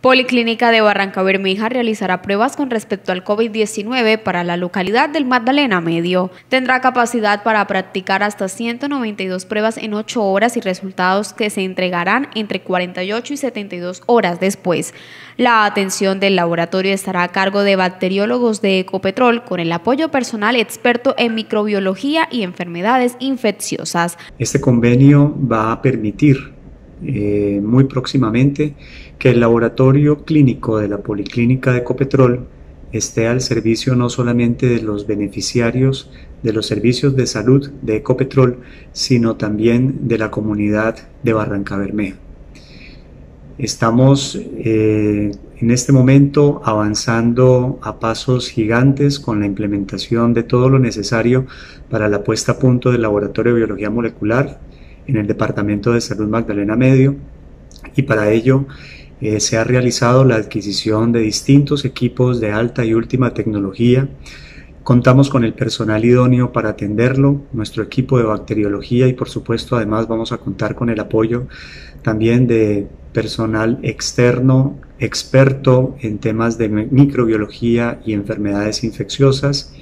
Policlínica de Barranca Bermeja realizará pruebas con respecto al COVID-19 para la localidad del Magdalena Medio. Tendrá capacidad para practicar hasta 192 pruebas en 8 horas y resultados que se entregarán entre 48 y 72 horas después. La atención del laboratorio estará a cargo de bacteriólogos de Ecopetrol con el apoyo personal experto en microbiología y enfermedades infecciosas. Este convenio va a permitir eh, muy próximamente que el laboratorio clínico de la Policlínica de Ecopetrol esté al servicio no solamente de los beneficiarios de los servicios de salud de Ecopetrol, sino también de la comunidad de Barranca Bermeja. Estamos eh, en este momento avanzando a pasos gigantes con la implementación de todo lo necesario para la puesta a punto del laboratorio de biología molecular en el Departamento de Salud Magdalena Medio y para ello eh, se ha realizado la adquisición de distintos equipos de alta y última tecnología. Contamos con el personal idóneo para atenderlo, nuestro equipo de bacteriología y por supuesto además vamos a contar con el apoyo también de personal externo experto en temas de microbiología y enfermedades infecciosas.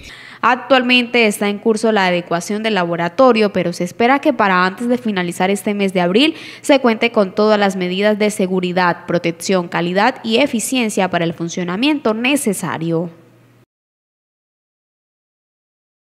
Actualmente está en curso la adecuación del laboratorio, pero se espera que para antes de finalizar este mes de abril se cuente con todas las medidas de seguridad, protección, calidad y eficiencia para el funcionamiento necesario.